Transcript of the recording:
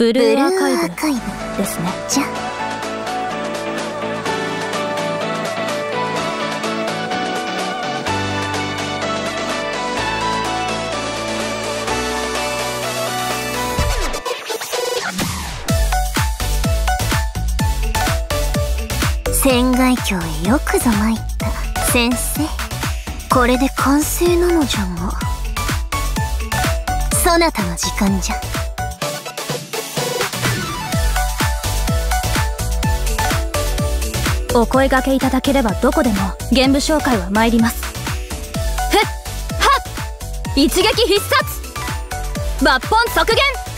ブルーアーカイブですね。じゃ仙外峡へよくぞ参った。先生。これで完成なのじゃがそなたの時間じゃお声掛けいただければどこでも玄武紹介は参ります。ふっはっ一撃必殺!抜本即元